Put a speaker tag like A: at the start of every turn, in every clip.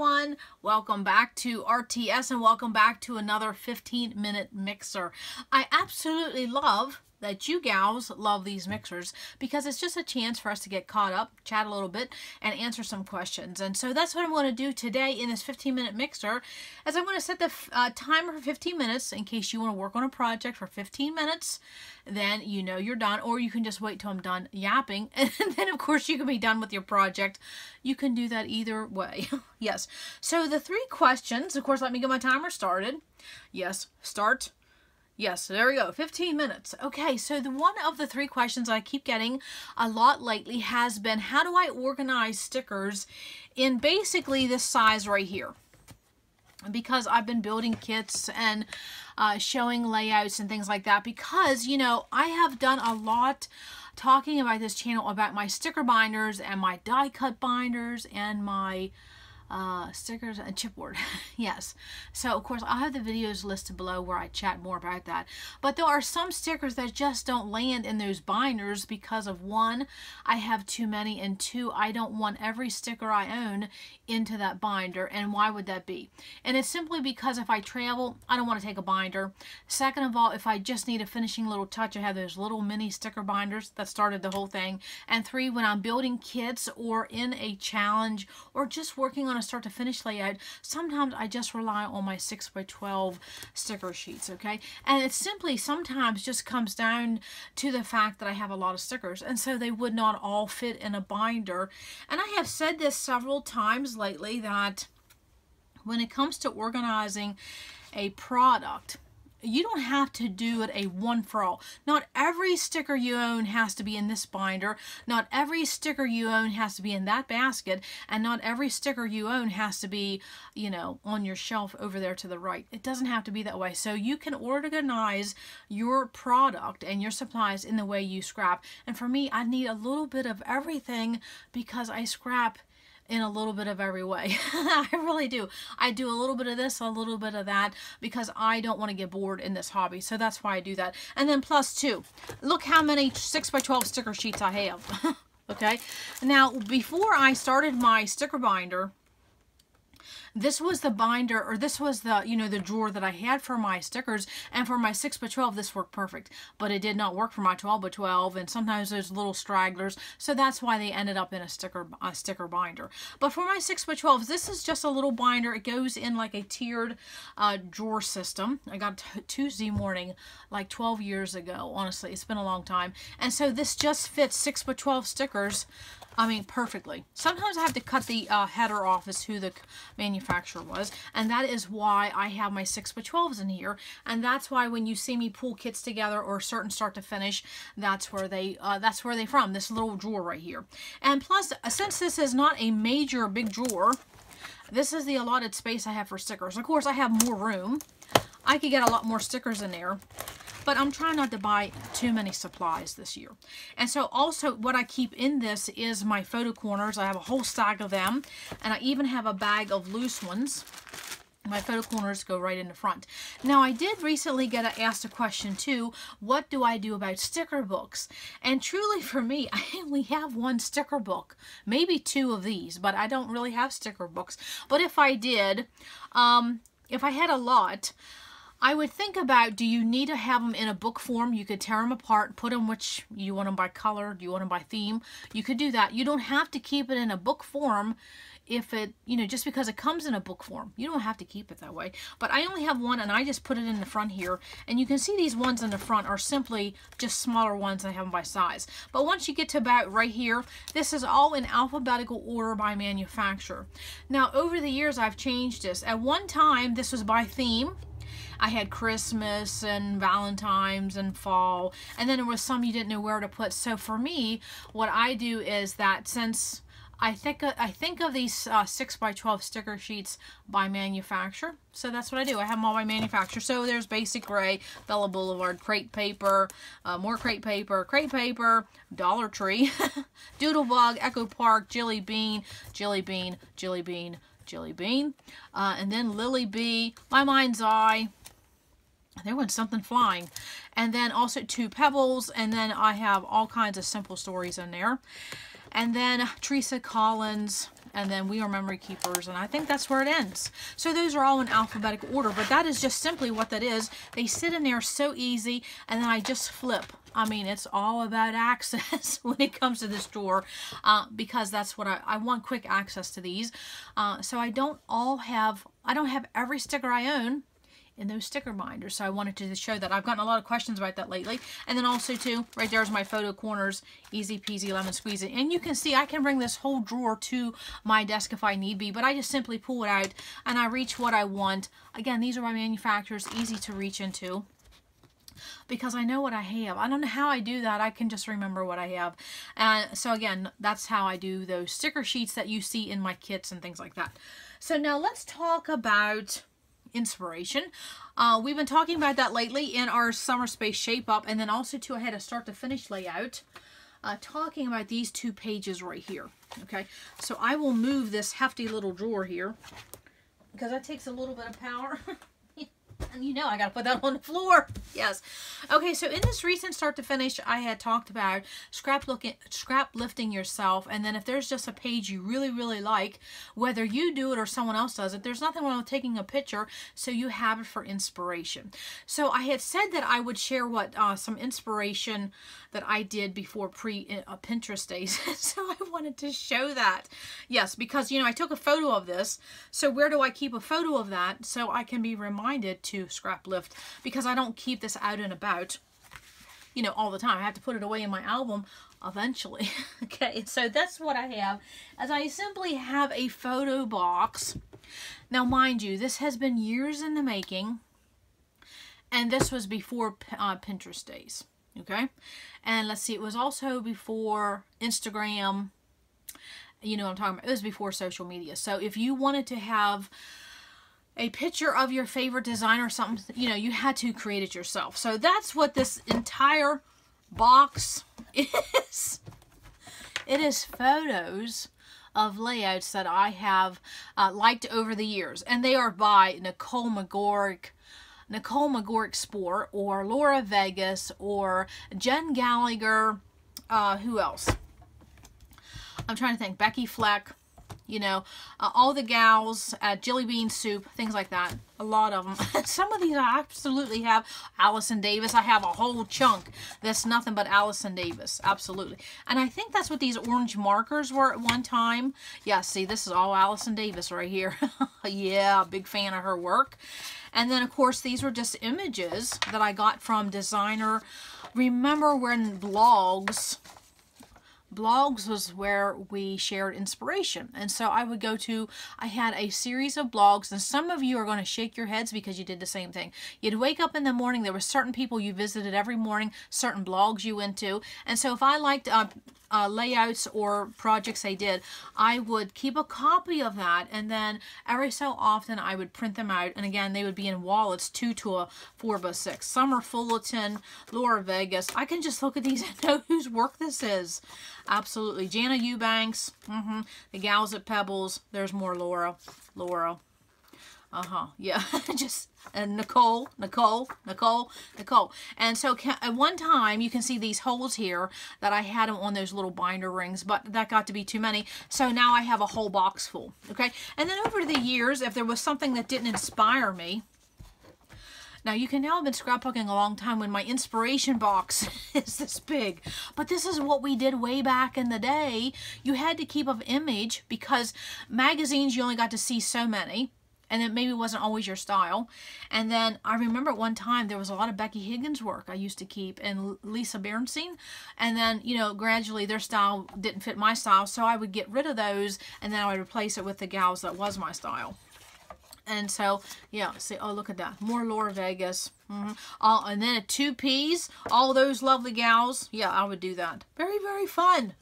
A: everyone. Welcome back to RTS and welcome back to another 15 minute mixer. I absolutely love that you gals love these mixers because it's just a chance for us to get caught up, chat a little bit, and answer some questions. And so that's what I'm going to do today in this 15 minute mixer as I'm going to set the uh, timer for 15 minutes in case you want to work on a project for 15 minutes. Then you know you're done or you can just wait till I'm done yapping and then of course you can be done with your project. You can do that either way. yes. So the three questions, of course, let me get my timer started. Yes, start Yes, there we go. 15 minutes. Okay, so the one of the three questions I keep getting a lot lately has been how do I organize stickers in basically this size right here? Because I've been building kits and uh, showing layouts and things like that because, you know, I have done a lot talking about this channel about my sticker binders and my die cut binders and my uh, stickers and chipboard. yes. So, of course, I'll have the videos listed below where I chat more about that. But there are some stickers that just don't land in those binders because of one, I have too many, and two, I don't want every sticker I own into that binder. And why would that be? And it's simply because if I travel, I don't want to take a binder. Second of all, if I just need a finishing little touch, I have those little mini sticker binders that started the whole thing. And three, when I'm building kits or in a challenge or just working on a start to finish layout, sometimes I just rely on my 6x12 sticker sheets, okay? And it simply sometimes just comes down to the fact that I have a lot of stickers, and so they would not all fit in a binder. And I have said this several times lately that when it comes to organizing a product, you don't have to do it a one for all. Not every sticker you own has to be in this binder. Not every sticker you own has to be in that basket. And not every sticker you own has to be, you know, on your shelf over there to the right. It doesn't have to be that way. So you can organize your product and your supplies in the way you scrap. And for me, I need a little bit of everything because I scrap in a little bit of every way. I really do. I do a little bit of this, a little bit of that, because I don't want to get bored in this hobby. So that's why I do that. And then plus two, look how many 6 by 12 sticker sheets I have. okay. Now, before I started my sticker binder, this was the binder, or this was the, you know, the drawer that I had for my stickers, and for my 6 by 12 this worked perfect. But it did not work for my 12 by 12 and sometimes there's little stragglers, so that's why they ended up in a sticker a sticker binder. But for my 6 by 12 this is just a little binder. It goes in like a tiered uh, drawer system. I got Tuesday morning like 12 years ago, honestly. It's been a long time. And so this just fits 6 by 12 stickers I mean, perfectly. Sometimes I have to cut the uh, header off as who the manufacturer was, and that is why I have my 6x12s in here, and that's why when you see me pull kits together or certain start to finish, that's where they uh, that's where they from, this little drawer right here. And plus, since this is not a major big drawer, this is the allotted space I have for stickers. Of course, I have more room. I could get a lot more stickers in there. But I'm trying not to buy too many supplies this year. And so also what I keep in this is my photo corners. I have a whole stack of them. And I even have a bag of loose ones. My photo corners go right in the front. Now, I did recently get asked a question too, what do I do about sticker books? And truly for me, I only have one sticker book, maybe two of these, but I don't really have sticker books. But if I did, um, if I had a lot, I would think about, do you need to have them in a book form? You could tear them apart, put them which, you want them by color, do you want them by theme? You could do that. You don't have to keep it in a book form if it, you know, just because it comes in a book form. You don't have to keep it that way. But I only have one and I just put it in the front here. And you can see these ones in the front are simply just smaller ones. I have them by size. But once you get to about right here, this is all in alphabetical order by manufacturer. Now, over the years, I've changed this. At one time, this was by theme. I had Christmas and Valentine's and fall, and then there was some you didn't know where to put. So for me, what I do is that since I think of, I think of these uh, 6 by 12 sticker sheets by manufacturer. So that's what I do. I have them all by manufacturer. So there's Basic Gray, Bella Boulevard, Crate Paper, uh, more Crate Paper, Crate Paper, Dollar Tree, Doodlebug, Echo Park, Jillibean, Jilly Bean, Jillibean, Jilly Bean, uh, and then Lily Bee, My Mind's Eye, there went something flying. And then also two pebbles, and then I have all kinds of simple stories in there. and then Teresa Collins, and then We Are Memory Keepers, and I think that's where it ends. So those are all in alphabetical order, but that is just simply what that is. They sit in there so easy, and then I just flip. I mean, it's all about access when it comes to this drawer uh, because that's what I, I want quick access to these. Uh, so I don't all have, I don't have every sticker I own in those sticker binders. So I wanted to show that. I've gotten a lot of questions about that lately. And then also too, right there's my photo corners, easy peasy lemon squeezy. And you can see I can bring this whole drawer to my desk if I need be, but I just simply pull it out and I reach what I want. Again, these are my manufacturers, easy to reach into because I know what I have. I don't know how I do that. I can just remember what I have. And so again, that's how I do those sticker sheets that you see in my kits and things like that. So now let's talk about inspiration. Uh, we've been talking about that lately in our summer space shape up and then also too I had a start to finish layout uh, talking about these two pages right here. Okay, so I will move this hefty little drawer here because that takes a little bit of power. And you know I got to put that on the floor. Yes. Okay, so in this recent start to finish, I had talked about scrap looking, scrap lifting yourself. And then if there's just a page you really, really like, whether you do it or someone else does it, there's nothing wrong with taking a picture so you have it for inspiration. So I had said that I would share what uh, some inspiration that I did before pre uh, Pinterest days. so I wanted to show that. Yes, because, you know, I took a photo of this. So where do I keep a photo of that so I can be reminded to scrap lift because I don't keep this out and about you know all the time. I have to put it away in my album eventually okay? So that's what I have. As I simply have a photo box. Now mind you this has been years in the making and this was before uh, Pinterest days okay? And let's see it was also before Instagram you know what I'm talking about? It was before social media. So if you wanted to have a picture of your favorite design or something, you know, you had to create it yourself. So that's what this entire box is. It is photos of layouts that I have uh, liked over the years. And they are by Nicole McGorrick, Nicole McGorrick Sport, or Laura Vegas, or Jen Gallacher. Uh, who else? I'm trying to think. Becky Fleck you know, uh, all the gals at Jillibean Soup, things like that. A lot of them. Some of these I absolutely have. Allison Davis, I have a whole chunk that's nothing but Allison Davis. Absolutely. And I think that's what these orange markers were at one time. Yeah, see, this is all Allison Davis right here. yeah, big fan of her work. And then, of course, these were just images that I got from designer. Remember when blogs blogs was where we shared inspiration. And so I would go to, I had a series of blogs, and some of you are going to shake your heads because you did the same thing. You'd wake up in the morning, there were certain people you visited every morning, certain blogs you went to. And so if I liked uh, uh, layouts or projects they did, I would keep a copy of that and then every so often I would print them out and again they would be in wallets 2 to a 4 by 6. Summer Fullerton, Laura Vegas. I can just look at these and know whose work this is. Absolutely. Jana Eubanks, mm -hmm. the gals at Pebbles. There's more Laura. Laura. Uh-huh. Yeah. Just and Nicole, Nicole, Nicole, Nicole. And so at one time, you can see these holes here that I had on those little binder rings, but that got to be too many. So now I have a whole box full. Okay. And then over the years, if there was something that didn't inspire me, now you can now have been scrapbooking a long time when my inspiration box is this big. But this is what we did way back in the day. You had to keep an image because magazines you only got to see so many and it maybe wasn't always your style. And then I remember one time there was a lot of Becky Higgins work I used to keep and Lisa Bearnson. And then, you know, gradually their style didn't fit my style. So I would get rid of those and then I would replace it with the gals that was my style. And so, yeah, see, oh, look at that. More Laura Vegas. Mm -hmm. all, and then a Two Peas, all those lovely gals. Yeah, I would do that. Very, very fun.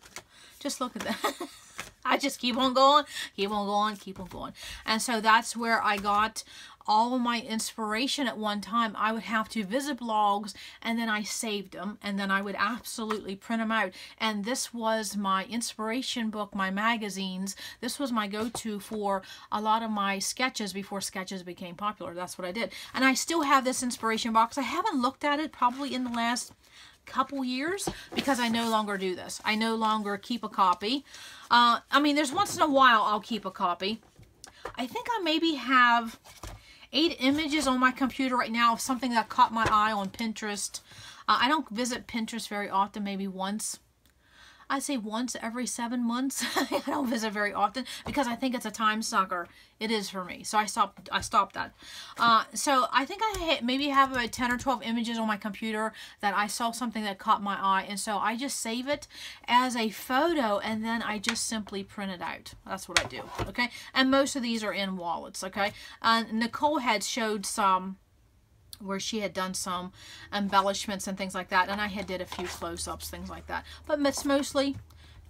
A: Just look at that. I just keep on going, keep on going, keep on going. And so that's where I got all my inspiration at one time. I would have to visit blogs and then I saved them and then I would absolutely print them out. And this was my inspiration book, my magazines. This was my go-to for a lot of my sketches before sketches became popular. That's what I did. And I still have this inspiration box. I haven't looked at it probably in the last couple years because I no longer do this. I no longer keep a copy. Uh, I mean, there's once in a while I'll keep a copy. I think I maybe have eight images on my computer right now of something that caught my eye on Pinterest. Uh, I don't visit Pinterest very often, maybe once I say once every seven months. I don't visit very often because I think it's a time sucker. It is for me. So I stopped I stopped that. Uh, so I think I maybe have about 10 or 12 images on my computer that I saw something that caught my eye. And so I just save it as a photo and then I just simply print it out. That's what I do. Okay. And most of these are in wallets. Okay. Uh, Nicole had showed some where she had done some embellishments and things like that and I had did a few close-ups things like that. But it's mostly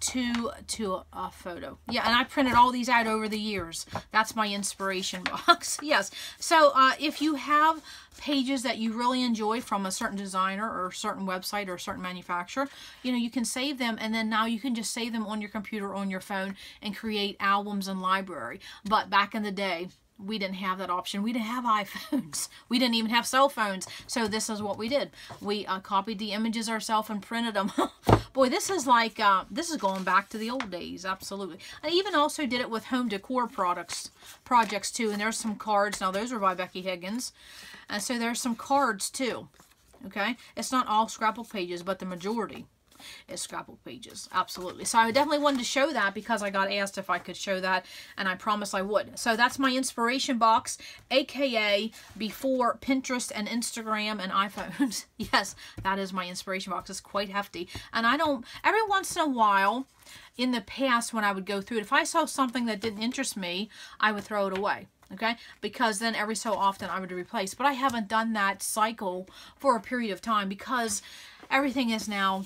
A: to to a photo. Yeah and I printed all these out over the years. That's my inspiration box yes. So uh, if you have pages that you really enjoy from a certain designer or a certain website or a certain manufacturer you know you can save them and then now you can just save them on your computer on your phone and create albums and library. But back in the day we didn't have that option. We didn't have iPhones. We didn't even have cell phones. So this is what we did. We uh, copied the images ourselves and printed them. Boy, this is like, uh, this is going back to the old days. Absolutely. I even also did it with home decor products, projects too. And there's some cards. Now those are by Becky Higgins. And so there's some cards too. Okay. It's not all scrapbook pages, but the majority scrapbook pages. Absolutely. So I definitely wanted to show that because I got asked if I could show that and I promised I would. So that's my inspiration box, aka before Pinterest and Instagram and iPhones. yes, that is my inspiration box. It's quite hefty. And I don't, every once in a while, in the past when I would go through it, if I saw something that didn't interest me, I would throw it away okay because then every so often I would replace but I haven't done that cycle for a period of time because everything is now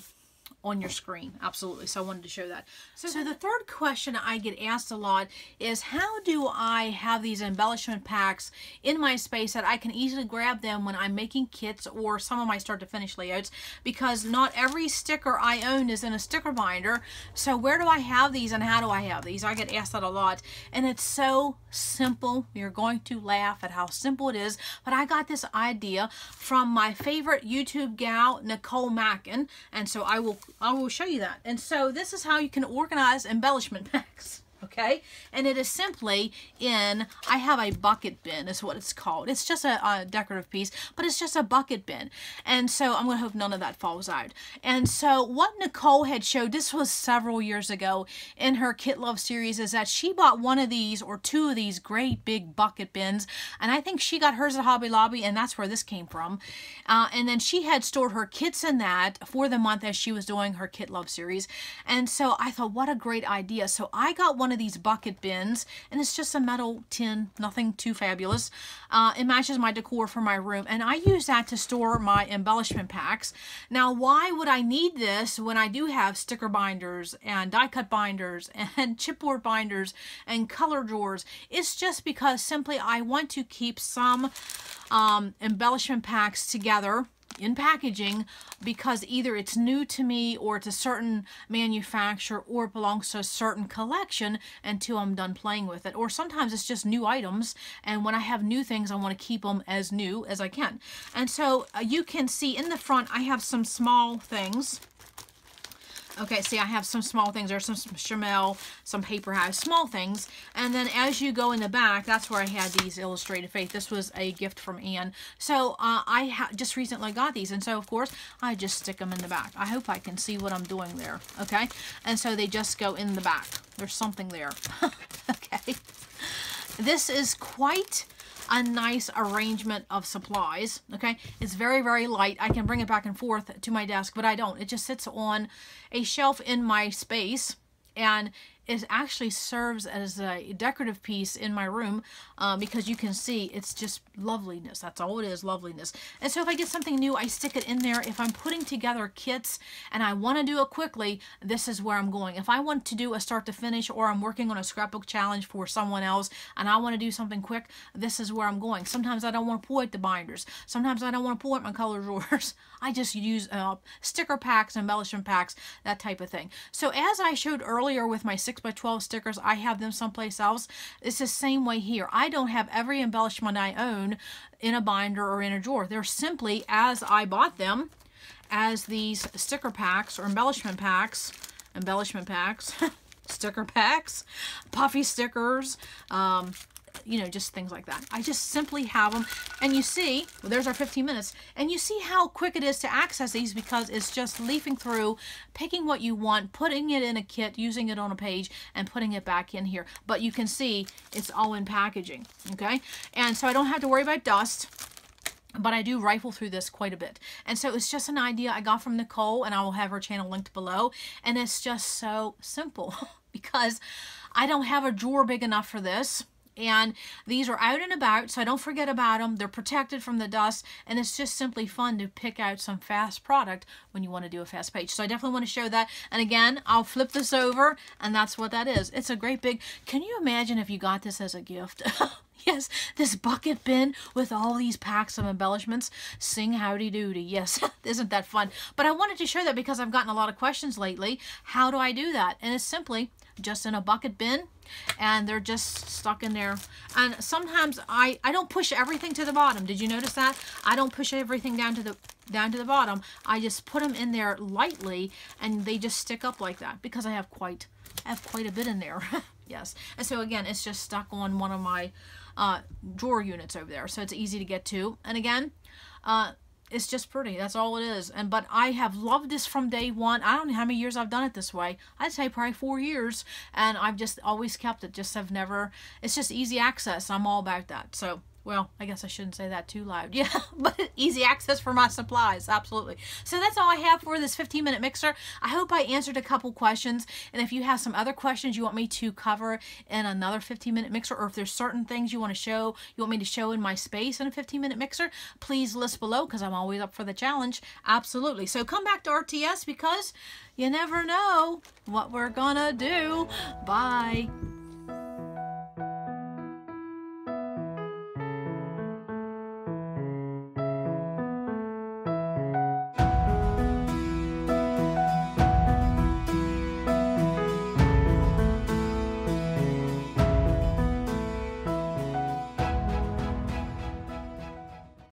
A: on your screen. Absolutely. So I wanted to show that. So, so the third question I get asked a lot is how do I have these embellishment packs in my space that I can easily grab them when I'm making kits or some of my start to finish layouts because not every sticker I own is in a sticker binder. So where do I have these and how do I have these? I get asked that a lot and it's so simple. You're going to laugh at how simple it is, but I got this idea from my favorite YouTube gal, Nicole Mackin, and so I will I will show you that. And so this is how you can organize embellishment packs okay? And it is simply in, I have a bucket bin is what it's called. It's just a, a, decorative piece, but it's just a bucket bin. And so I'm going to hope none of that falls out. And so what Nicole had showed, this was several years ago in her Kit Love series, is that she bought one of these or two of these great big bucket bins. And I think she got hers at Hobby Lobby, and that's where this came from. Uh, and then she had stored her kits in that for the month as she was doing her Kit Love series. And so I thought, what a great idea. So I got one of these bucket bins and it's just a metal tin, nothing too fabulous. Uh, it matches my decor for my room and I use that to store my embellishment packs. Now why would I need this when I do have sticker binders and die cut binders and chipboard binders and color drawers? It's just because simply I want to keep some um, embellishment packs together in packaging because either it's new to me or it's a certain manufacturer or it belongs to a certain collection until I'm done playing with it. Or sometimes it's just new items and when I have new things I want to keep them as new as I can. And so uh, you can see in the front I have some small things Okay, see, I have some small things. There's some, Shimelle, some paper house, small things. And then as you go in the back, that's where I had these illustrated faith. This was a gift from Anne. So uh, I just recently got these. And so, of course, I just stick them in the back. I hope I can see what I'm doing there. Okay, and so they just go in the back. There's something there. okay. This is quite a nice arrangement of supplies. Okay, it's very, very light. I can bring it back and forth to my desk, but I don't. It just sits on a shelf in my space and it actually serves as a decorative piece in my room uh, because you can see it's just loveliness. That's all it is, loveliness. And so if I get something new, I stick it in there. If I'm putting together kits and I want to do it quickly, this is where I'm going. If I want to do a start to finish or I'm working on a scrapbook challenge for someone else and I want to do something quick, this is where I'm going. Sometimes I don't want to pull out the binders. Sometimes I don't want to pull out my color drawers. I just use uh, sticker packs, embellishment packs, that type of thing. So as I showed earlier with my 6 by 12 stickers, I have them someplace else. It's the same way here. I don't have every embellishment I own in a binder or in a drawer. They're simply as I bought them as these sticker packs or embellishment packs, embellishment packs, sticker packs, puffy stickers, um, you know, just things like that. I just simply have them. And you see, well, there's our 15 minutes. And you see how quick it is to access these because it's just leafing through, picking what you want, putting it in a kit, using it on a page, and putting it back in here. But you can see it's all in packaging, okay? And so I don't have to worry about dust but I do rifle through this quite a bit. And so it's just an idea I got from Nicole, and I will have her channel linked below. And it's just so simple because I don't have a drawer big enough for this and these are out and about so I don't forget about them they're protected from the dust and it's just simply fun to pick out some fast product when you want to do a fast page so I definitely want to show that and again I'll flip this over and that's what that is it's a great big can you imagine if you got this as a gift Yes, this bucket bin with all these packs of embellishments. Sing howdy doody. Yes, isn't that fun? But I wanted to show that because I've gotten a lot of questions lately. How do I do that? And it's simply just in a bucket bin and they're just stuck in there. And sometimes I, I don't push everything to the bottom. Did you notice that? I don't push everything down to the down to the bottom. I just put them in there lightly and they just stick up like that because I have quite I have quite a bit in there. yes. And so again, it's just stuck on one of my uh, drawer units over there. So it's easy to get to. And again, uh, it's just pretty. That's all it is. And but I have loved this from day one. I don't know how many years I've done it this way. I'd say probably four years. And I've just always kept it. Just have never. It's just easy access. I'm all about that. So well, I guess I shouldn't say that too loud. Yeah, but easy access for my supplies. Absolutely. So that's all I have for this 15 minute mixer. I hope I answered a couple questions. And if you have some other questions you want me to cover in another 15 minute mixer, or if there's certain things you want to show, you want me to show in my space in a 15 minute mixer, please list below because I'm always up for the challenge. Absolutely. So come back to RTS because you never know what we're gonna do. Bye.